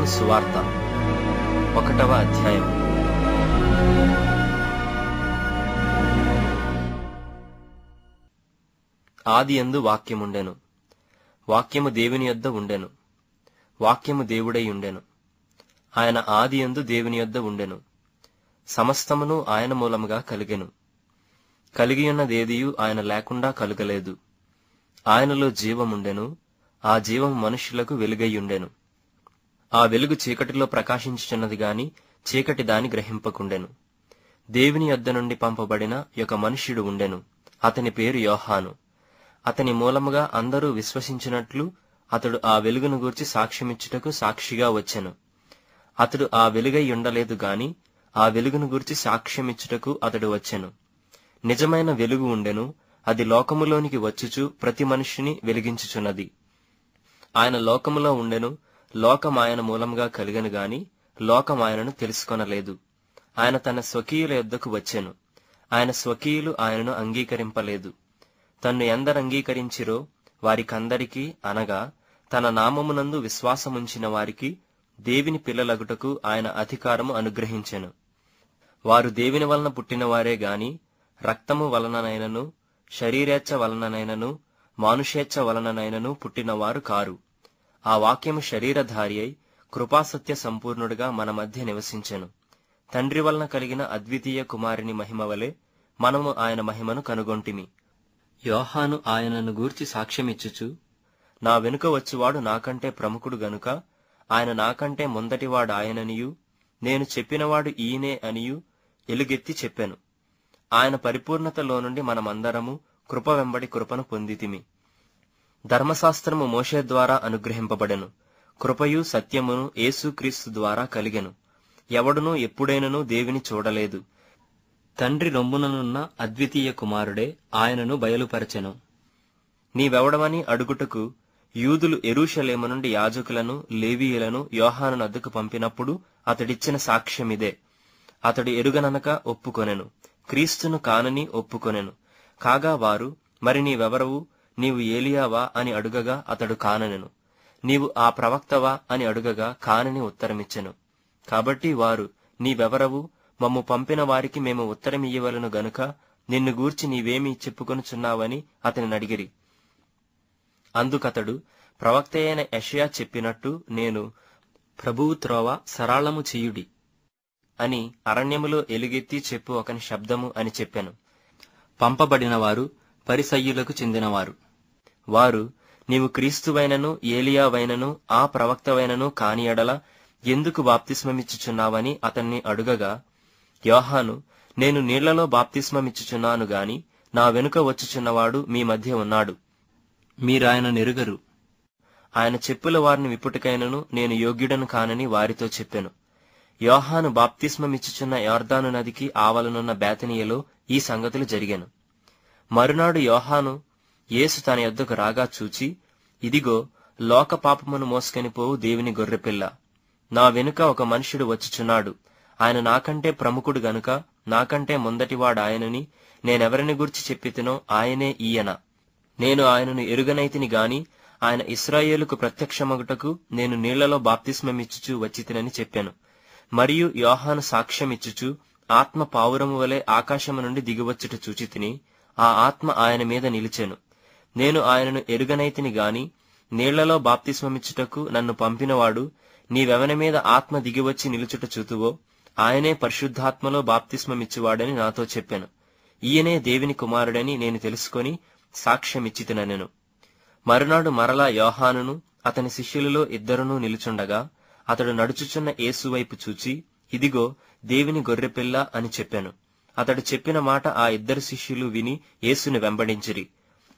Mark సువార్త ఒకటవ అధ్యాయం. ఆది యందు వాక్యముండెను. వాక్యము దేవుని యొద్ద ఉండెను. వాక్యము దేవుడై ఉండెను. ఆయన ఆది యందు దేవుని యొద్ద ఉండెను. సమస్తమును ఆయన మూలముగా కలిగెను. కలిగియున్నదేదియు ఆయన లేకుండా కలుగలేదు. ఆయనలో జీవముండెను. ఆ జీవం మనుష్యులకు వెలుగయ్యుండెను ఆ వెలుగు చీకటిలో ప్రకాశించుచున్నది గాని చీకటి దాని గ్రహింపకుండెను. దేవుని యొద్ద నుండి పంపబడిన ఒక మనుష్యుడు ఉండెను. అతని పేరు యోహాను. అతని మూలముగా అందరూ విశ్వసించినట్లు అతడు ఆ వెలుగును గూర్చి సాక్ష్యమిచ్చుటకు సాక్షిగా వచ్చెను. అతడు ఆ వెలుగై ఉండలేదు గాని ఆ వెలుగును గూర్చి సాక్ష్యమిచ్చుటకు అతడు వచ్చెను. నిజమైన వెలుగు ఉండెను. అది లోకములోనికి వచ్చుచు ప్రతి మనిషిని వెలిగించుచున్నది. ఆయన లోకములో ఉండెను. లోకం ఆయన మూలంగా కలిగను గాని లోకం ఆయనను తెలుసుకొనలేదు. ఆయన తన స్వకీయుల యొద్దకు వచ్చెను. ఆయన స్వకీయులు ఆయనను అంగీకరింపలేదు. తన్ను ఎందరు అంగీకరించిరో వారికందరికీ అనగా తన నామమునందు విశ్వాసముంచిన వారికి దేవిని పిల్లలగుటకు ఆయన అధికారము అనుగ్రహించెను. వారు దేవుని వలన పుట్టినవారే గాని రక్తము వలననైనను శరీరేచ్ఛ వలననైనను మానుషేచ్ఛ వలననైనను పుట్టినవారు కారు. ఆ వాక్యము శరీరధారి అయి కృపాసత్య సంపూర్ణుడుగా మన మధ్య నివసించెను. తండ్రి వలన కలిగిన అద్వితీయ కుమారుని మహిమ వలె మనము ఆయన మహిమను కనుగొంటిమి. యోహాను ఆయనను గూర్చి సాక్ష్యమిచ్చుచు నా వెనుక వచ్చువాడు నాకంటే ప్రముఖుడు గనుక ఆయన నాకంటే ముందటివాడు ఆయననియు నేను చెప్పినవాడు ఈయనే అనియు ఎలుగెత్తి చెప్పాను. ఆయన పరిపూర్ణతలో నుండి మనమందరము కృప వెంబడి కృపను పొందితిమి. ధర్మశాస్త్రము మోషే ద్వారా అనుగ్రహింపబడెను. కృపయు సత్యమును యేసుక్రీస్తు ద్వారా కలిగెను. ఎవడునూ ఎప్పుడైనను దేవిని చూడలేదు. తండ్రి రొమ్ముననున్న అద్వితీయ కుమారుడే ఆయనను బయలుపరచెను. నీవెవడమని అడుగుటకు యూదులు ఎరూషలేము నుండి యాజకులను లేవీయులను యోహాను అద్దుకు పంపినప్పుడు అతడిచ్చిన సాక్ష్యమిదే. అతడు ఎరుగననక ఒప్పుకొనెను. క్రీస్తును కానని ఒప్పుకొనెను. కాగా వారు మరి నీవెవరవు? నీవు ఏలియావా అని అడుగగా అతడు కాననెను. నీవు ఆ ప్రవక్తవా అని అడుగగా కానని ఉత్తరమిచ్చెను. కాబట్టి వారు నీవెవరవు? మమ్ము పంపిన వారికి మేము ఉత్తరమియ్యవలను గనుక నిన్ను గూర్చి నీవేమీ చెప్పుకొనుచున్నావని అతని అడిగిరి. అందుకతడు ప్రవక్త అయిన యషయా చెప్పినట్టు నేను ప్రభువు త్రోవ సరాళము చేయుడి అని అరణ్యములో ఎలుగెత్తి చెప్పు ఒకని శబ్దము అని చెప్పాను. పంపబడినవారు పరిసయ్యులకు చెందినవారు. వారు నీవు క్రీస్తువైనను ఏలియావైనను ఆ ప్రవక్తవైనను కాని ఎడల ఎందుకు బాప్తిస్మమిచ్చుచున్నావని అతన్ని అడుగగా యోహాను నేను నీళ్ళలో బాప్తిస్మమిచ్చుచున్నాను గాని నా వెనుక వచ్చుచున్నవాడు మీ మధ్య ఉన్నాడు. మీరాయన నెరుగరు. ఆయన చెప్పుల వారిని విప్పుటికైనను నేను యోగ్యుడను కానని వారితో చెప్పెను. యోహాను బాప్తిస్మమిచ్చుచున్న యార్దాను నదికి ఆవలనున్న బేతనీయలో ఈ సంగతులు జరిగాను. మరునాడు యోహాను యేసు తన యొద్దకు రాగా చూచి ఇదిగో లోక పాపమును మోసుకొని పోవు దేవుని గొర్రెపిల్ల. నా వెనుక ఒక మనుష్యుడు వచ్చుచున్నాడు. ఆయన నాకంటే ప్రముఖుడు గనుక నాకంటే ముందటివాడు ఆయనని నేనెవరిని గురించి చెప్పితినో ఆయనే ఈయన. నేను ఆయనను ఎరుగనైతిని గాని ఆయన ఇస్రాయేలుకు ప్రత్యక్షమగుటకు నేను నీళ్ళలో బాప్తిస్మమిచ్చుచు వచ్చితినని చెప్పాను. మరియు యోహాను సాక్ష్యమిచ్చుచు ఆత్మ పావురము వలె ఆకాశము నుండి దిగివచ్చుట చూచితిని ఆ ఆత్మ ఆయన మీద నిలిచెను. నేను ఆయనను ఎరుగనైతిని గాని నీళ్ళలో బాప్తిస్మమిచ్చుటకు నన్ను పంపినవాడు నీవెవని మీద ఆత్మ దిగివచ్చి నిలుచుట చూతువో ఆయనే పరిశుద్ధాత్మలో బాప్తిస్మమిచ్చువాడని నాతో చెప్పాను. ఈయనే దేవుని కుమారుడని నేను తెలుసుకొని సాక్ష్యమిచ్చితినెను మరునాడు మరలా యోహానును అతని శిష్యులలో ఇద్దరునూ నిలుచుండగా అతడు నడుచుచున్న యేసువైపు చూచి ఇదిగో దేవుని గొర్రెపిల్ల అని చెప్పాను. అతడు చెప్పిన మాట ఆ ఇద్దరు శిష్యులు విని యేసుని వెంబడించిరి.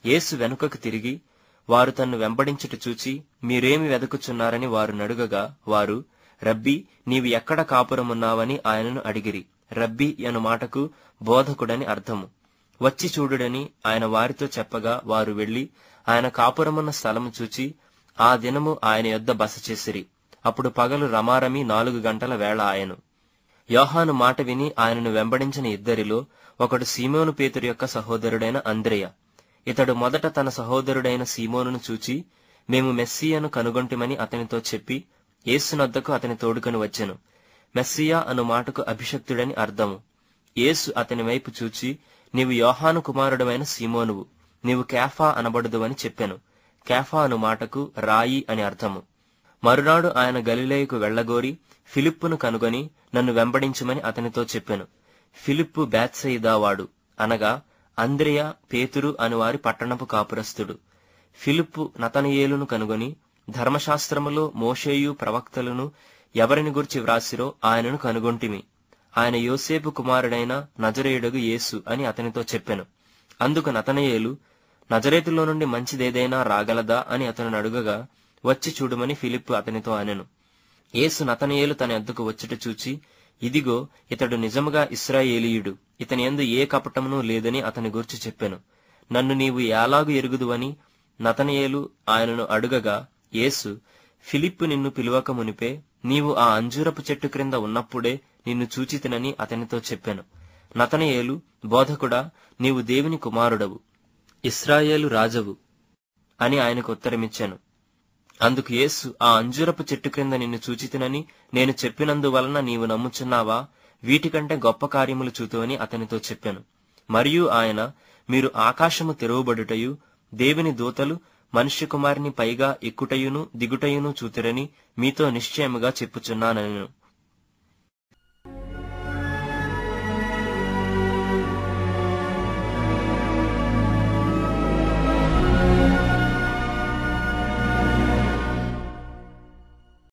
యేసు వెనుకకు తిరిగి వారు తన్ను వెంబడించుట చూచి మీరేమి వెదకుచున్నారని వారు నడుగగా వారు రబ్బీ నీవు ఎక్కడ కాపురమున్నావని ఆయనను అడిగిరి. రబ్బీ అను మాటకు బోధకుడని అర్థము. వచ్చి చూడుడని ఆయన వారితో చెప్పగా వారు వెళ్ళి ఆయన కాపురమున్న స్థలము చూచి ఆ దినము ఆయన యొద్ద బస చేసిరి. అప్పుడు పగలు రమారమి నాలుగు గంటల వేళ ఆయను. యోహాను మాట విని ఆయనను వెంబడించిన ఇద్దరిలో ఒకడు సీమోను పేతురు యొక్క సహోదరుడైన అంద్రేయ. ఇతడు మొదట తన సహోదరుడైన సీమోనును చూచి మేము మెస్సియను కనుగొంటిమని అతనితో చెప్పి యేసునొద్దకు అతని తోడుకొని వచ్చెను. మెస్సియా అను మాటకు అభిషక్తుడని అర్థము. యేసు అతని వైపు చూచి నీవు యోహాను కుమారుడమైన సీమోనువు నీవు కేఫా అనబడదు అని చెప్పెను. కేఫా అను మాటకు రాయి అని అర్థము. మరునాడు ఆయన గలిలేయకు వెళ్ళగోరి ఫిలిప్పును కనుగొని నన్ను వెంబడించమని అతనితో చెప్పెను. ఫిలిప్పు బ్యాత్సయిదావాడు వాడు అనగా అంద్రియ పేతురు అని వారి పట్టణపు కాపురస్థుడు. ఫిలిప్పు నతనయేలును కనుగొని ధర్మశాస్త్రములో మోషేయు ప్రవక్తలను ఎవరిని గురించి వ్రాసిరో ఆయనను కనుగొంటిమి. ఆయన యోసేపు కుమారుడైన నజరేయుడగు యేసు అని అతనితో చెప్పెను. అందుకు నతనయేలు నజరేతులో నుండి మంచిదేదైనా రాగలదా అని అతను అడుగగా వచ్చి చూడమని ఫిలిప్పు అతనితో అనెను. యేసు నతనయేలు తన ఎద్దుకు వచ్చుట చూచి ఇదిగో ఇతడు నిజముగా ఇస్రాయేలీయుడు ఇతని ఎందు ఏ కపటమును లేదని అతని గురించి చెప్పాను. నన్ను నీవు ఎలాగు ఎరుగుదువని నతనయేలు ఆయనను అడుగగా యేసు ఫిలిప్పు నిన్ను పిలువక మునిపే నీవు ఆ అంజూరపు చెట్టు క్రింద ఉన్నప్పుడే నిన్ను చూచితినని అతనితో చెప్పాను. నతనయేలు బోధకుడా నీవు దేవుని కుమారుడవు. ఇస్రాయేలు రాజవు అని ఆయనకు ఉత్తరమిచ్చాను. అందుకు యేసు ఆ అంజూరపు చెట్టు క్రింద నిన్ను చూచితినని నేను చెప్పినందువలన నీవు నమ్ముచున్నావా? వీటికంటే గొప్ప కార్యములు చూతువని అతనితో చెప్పాను. మరియు ఆయన మీరు ఆకాశము తెరవబడుటయు దేవుని దూతలు మనుష్య కుమారిని పైగా ఎక్కుటయును దిగుటయును చూతురని మీతో నిశ్చయముగా చెప్పుచున్నానను.